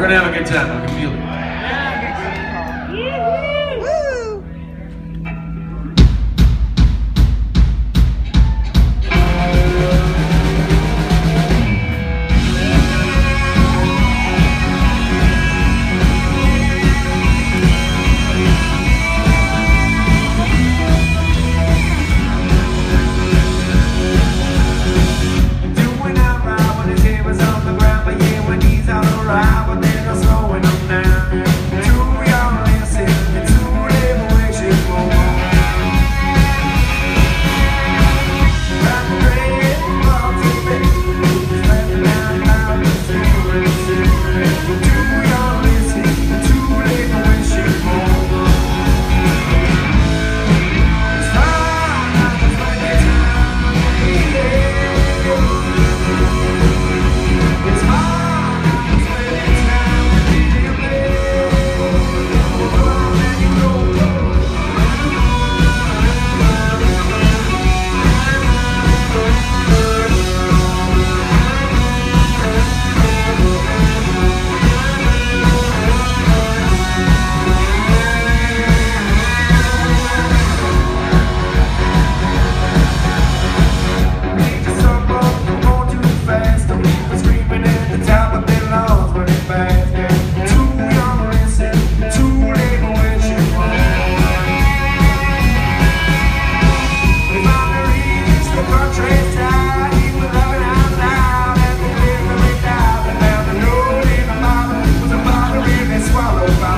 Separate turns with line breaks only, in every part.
We're going to have a good time. I can feel it.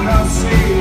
I see.